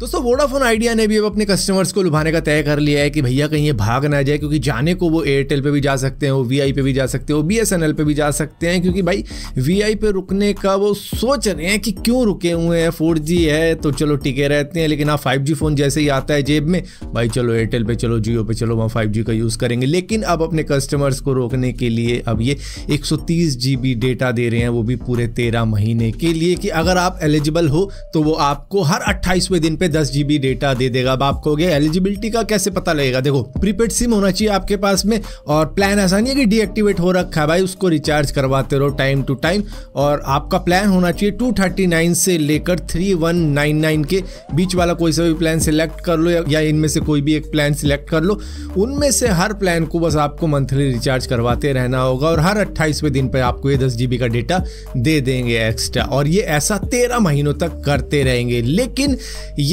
दोस्तों Vodafone idea ने भी अब अपने कस्टमर्स को लुभाने का तय कर लिया है कि भैया, कहीं ये भाग ना जाए, क्योंकि जाने को वो एयरटेल पे भी जा सकते हैं, वो वी पे भी जा सकते हैं, वो बीएसएनएल पे भी जा सकते हैं, क्योंकि भाई वीआई पे रुकने का वो सोच रहे हैं कि क्यों रुके हुए हैं फोर है तो चलो टिके रहते हैं, लेकिन आप फाइव फ़ोन जैसे ही आता है जेब में, भाई चलो एयरटेल पे, चलो जियो पे, चलो वहाँ फाइव का यूज़ करेंगे। लेकिन अब अपने कस्टमर्स को रोकने के लिए अब ये एक डेटा दे रहे हैं, वो भी पूरे तेरह महीने के लिए कि अगर आप एलिजिबल हो तो वो आपको हर अट्ठाईसवें दिन पे दस जीबी डेटा दे देगा। अब आपको एलिजिबिलिटी का कैसे पता लगेगा? देखो प्रीपेड सिम होना चाहिए आपके पास में और प्लान ऐसा नहीं है कि डीएक्टिवेट हो रखा है भाई, उसको रिचार्ज करवाते रहो टाइम टू टाइम और आपका प्लान होना चाहिए 239 से लेकर 3199 के बीच वाला कोई सा भी प्लान सिलेक्ट कर लो या इनमें से कोई भी एक प्लान सिलेक्ट कर लो। उनमें से हर प्लान को बस आपको मंथली रिचार्ज करवाते रहना होगा और हर अट्ठाईसवें दिन पे आपको ये दस जीबी का डेटा दे देंगे एक्स्ट्रा और ये ऐसा तेरह महीनों तक करते रहेंगे। लेकिन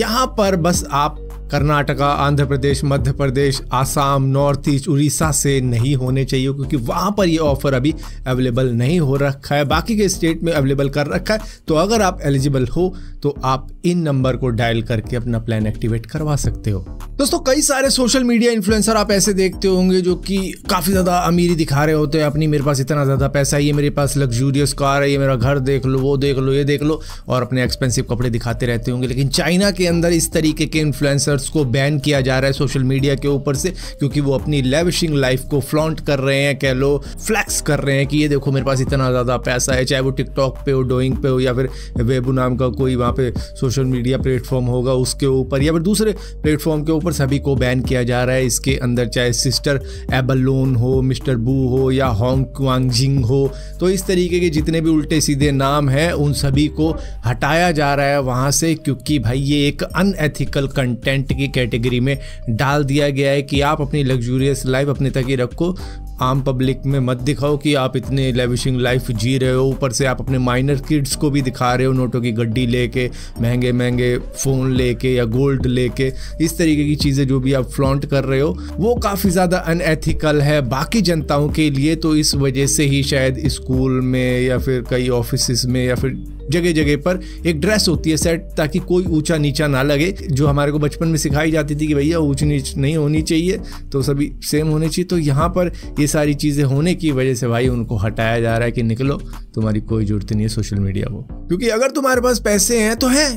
यहाँ पर बस आप कर्नाटका, आंध्र प्रदेश, मध्य प्रदेश, आसाम, नॉर्थ ईस्ट, उड़ीसा से नहीं होने चाहिए क्योंकि वहाँ पर ये ऑफ़र अभी अवेलेबल नहीं हो रखा है। बाकी के स्टेट में अवेलेबल कर रखा है। तो अगर आप एलिजिबल हो तो आप इन नंबर को डायल करके अपना प्लान एक्टिवेट करवा सकते हो। दोस्तों, कई सारे सोशल मीडिया इन्फ्लुएंसर आप ऐसे देखते होंगे जो कि काफ़ी ज़्यादा अमीरी दिखा रहे होते हैं, अपनी मेरे पास इतना ज़्यादा पैसा है, ये मेरे पास लग्जूरियस कार है, ये मेरा घर देख लो, वो देख लो, ये देख लो, और अपने एक्सपेंसिव कपड़े दिखाते रहते होंगे। लेकिन चाइना के अंदर इस तरीके के इन्फ्लुएंसर यूज़र्स को बैन किया जा रहा है सोशल मीडिया के ऊपर से, क्योंकि वो अपनी लेविशिंग लाइफ को फ्लॉन्ट कर रहे हैं, कह लो फ्लैक्स कर रहे हैं कि ये देखो मेरे पास इतना ज़्यादा पैसा है, चाहे वो टिकटॉक पे हो डोइंग पे हो, या फिर वेबू नाम का कोई वहाँ पे सोशल मीडिया प्लेटफॉर्म होगा उसके ऊपर, या फिर दूसरे प्लेटफॉर्म के ऊपर सभी को बैन किया जा रहा है। इसके अंदर चाहे सिस्टर एबलोन हो मिस्टर बू हो, या होंग क्वांगजिंग हो तो इस तरीके के जितने भी उल्टे सीधे नाम हैं, उन सभी को हटाया जा रहा है वहाँ से, क्योंकि भाई ये एक अनएथिकल कंटेंट कंटेंट की कैटेगरी में डाल दिया गया है कि आप अपनी लग्जूरियस लाइफ अपने तक ही रखो। आम पब्लिक में मत दिखाओ कि आप इतने लेविशिंग लाइफ जी रहे हो। ऊपर से आप अपने माइनर किड्स को भी दिखा रहे हो, नोटों की गड्डी लेके, महँगे महँगे फ़ोन लेके या गोल्ड लेके। इस तरीके की चीज़ें जो भी आप फ्लॉन्ट कर रहे हो, वो काफ़ी ज़्यादा अनएथिकल है बाकी जनताओं के लिए। तो इस वजह से ही शायद स्कूल में या फिर कई ऑफ़िस में या फिर जगह जगह पर एक ड्रेस होती है सेट ताकि कोई ऊँचा नीचा ना लगे, जो हमारे को बचपन में सिखाई जाती थी कि भैया ऊंच नीच नहीं होनी चाहिए तो सभी सेम होने चाहिए। तो यहाँ पर ये सारी चीज़ें होने की वजह से भाई उनको हटाया जा रहा है कि निकलो, तुम्हारी कोई ज़रूरत नहीं है सोशल मीडिया को। क्योंकि अगर तुम्हारे पास पैसे हैं तो है।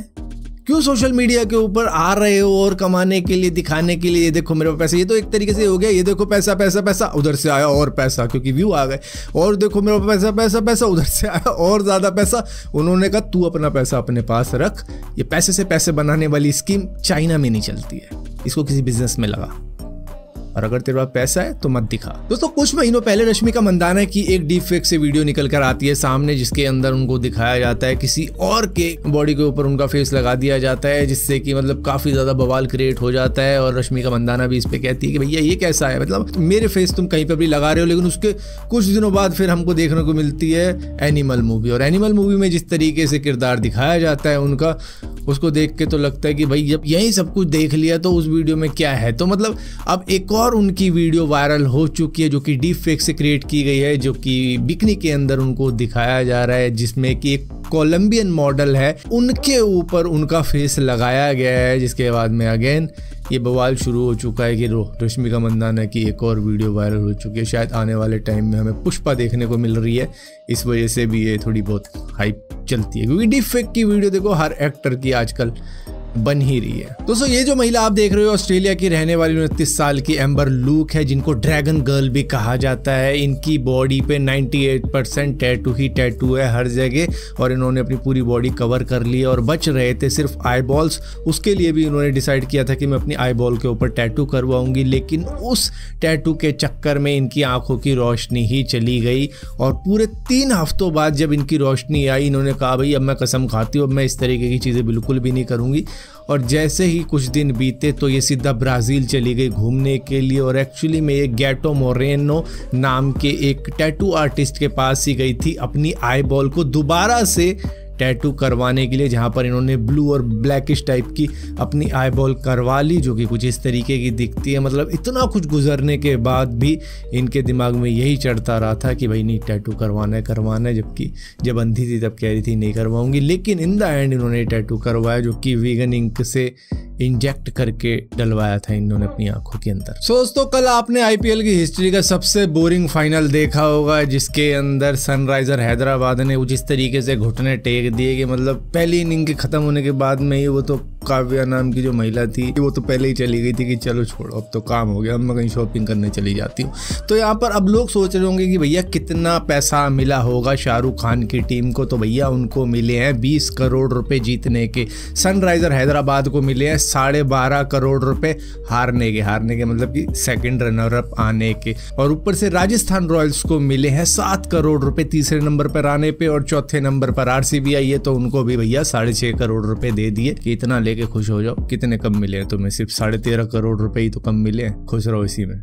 क्यों सोशल मीडिया के ऊपर आ रहे हो और कमाने के लिए, दिखाने के लिए? ये देखो मेरे पास पैसा, ये तो एक तरीके से हो गया। ये देखो पैसा पैसा पैसा, उधर से आया और पैसा, क्योंकि व्यू आ गए। और देखो मेरे पैसा पैसा पैसा उधर से आया और ज़्यादा पैसा। उन्होंने कहा, तू अपना पैसा अपने पास रख। ये पैसे से पैसे बनाने वाली स्कीम चाइना में नहीं चलती है। इसको किसी बिज़नेस में लगा। और अगर तेरे पास पैसा है तो मत दिखा। दोस्तों, कुछ महीनों पहले रश्मिका मंदाना की एक डीप फेक से वीडियो निकल कर आती है सामने, जिसके अंदर उनको दिखाया जाता है किसी और के बॉडी के ऊपर उनका फेस लगा दिया जाता है, जिससे कि मतलब काफ़ी ज़्यादा बवाल क्रिएट हो जाता है और रश्मिका मंदाना भी इस पे कहती है कि भैया, ये कैसा है? मतलब मेरे फेस तुम कहीं पर भी लगा रहे हो, लेकिन उसके कुछ दिनों बाद फिर हमको देखने को मिलती है एनिमल मूवी और एनिमल मूवी में जिस तरीके से किरदार दिखाया जाता है, उनका उसको देख के तो लगता है कि भाई, जब यही सब कुछ देख लिया तो उस वीडियो में क्या है? तो मतलब अब एक और उनकी वीडियो वायरल हो चुकी है, जो कि डीप फेक से क्रिएट की गई है, जो कि बिकनी के अंदर उनको दिखाया जा रहा है, जिसमें कि एक कोलंबियन मॉडल है। उनके ऊपर उनका फेस लगाया गया है, जिसके बाद में अगेन ये बवाल शुरू हो चुका है कि रश्मिका मंदाना की एक और वीडियो वायरल हो चुकी है। शायद आने वाले टाइम में हमें पुष्पा देखने को मिल रही है। इस वजह से भी ये थोड़ी बहुत हाइप चलती है। क्योंकि डिफेक्ट की वीडियो देखो, हर एक्टर की आजकल बन ही रही है। दोस्तों, ये जो महिला आप देख रहे हो, ऑस्ट्रेलिया की रहने वाली उनतीस साल की एम्बर लूक है, जिनको ड्रैगन गर्ल भी कहा जाता है। इनकी बॉडी पे 98 परसेंट टैटू ही टैटू है हर जगह, और इन्होंने अपनी पूरी बॉडी कवर कर ली और बच रहे थे सिर्फ़ आई बॉल्स उसके लिए भी इन्होंने डिसाइड किया था कि मैं अपनी आई बॉल के ऊपर टैटू करवाऊँगी, लेकिन उस टैटू के चक्कर में इनकी आँखों की रोशनी ही चली गई, और पूरे तीन हफ्तों बाद जब इनकी रोशनी आई, इन्होंने कहा, भाई, अब मैं कसम खाती हूँ, अब मैं इस तरीके की चीज़ें बिल्कुल भी नहीं करूँगी। और जैसे ही कुछ दिन बीते तो ये सीधा ब्राज़ील चली गई घूमने के लिए और एक्चुअली में ये गैटो मोरेनो नाम के एक टैटू आर्टिस्ट के पास ही गई थी। अपनी आई बॉल को दोबारा से टैटू करवाने के लिए, जहाँ पर इन्होंने ब्लू और ब्लैकिश टाइप की अपनी आई बॉल करवा ली, जो कि कुछ इस तरीके की दिखती है। मतलब इतना कुछ गुजरने के बाद भी इनके दिमाग में यही चढ़ता रहा था कि भाई, नहीं, टैटू करवाना है करवाना है, जबकि जब अंधी थी तब कह रही थी, नहीं करवाऊँगी। लेकिन इन द एंड इन्होंने टैटू करवाया, जो कि वीगन इंक से इंजेक्ट करके डलवाया था इन्होंने अपनी आँखों के अंदर। सो दोस्तों कल आपने आईपीएल की हिस्ट्री का सबसे बोरिंग फाइनल देखा होगा, जिसके अंदर सनराइजर हैदराबाद ने जिस तरीके से घुटने टेक दिए कि मतलब पहली इनिंग के खत्म होने के बाद में ही वो तो काव्या नाम की जो महिला थी, वो तो पहले ही चली गई थी कि चलो छोड़ो, अब तो काम हो गया, अब मैं कहीं शॉपिंग करने चली जाती हूँ। तो यहाँ पर अब लोग सोच रहे होंगे कि भैया कितना पैसा मिला होगा शाहरुख खान की टीम को तो भैया उनको मिले हैं बीस करोड़ रुपए जीतने के। सनराइजर हैदराबाद को मिले हैं साढ़े बारह करोड़ रुपए हारने के हारने के मतलब कि सेकंड रनर अप आने के। और ऊपर से राजस्थान रॉयल्स को मिले हैं सात करोड़ रुपए तीसरे नंबर पर आने पे और चौथे नंबर पर आरसीबी आई है तो उनको भी भैया साढ़े छह करोड़ रुपए दे दिए कि लेके खुश हो जाओ। कितने कम मिले तुम्हें? सिर्फ़ साढ़े तेरह करोड़ रुपए ही तो कम मिले खुश रहो इसी में।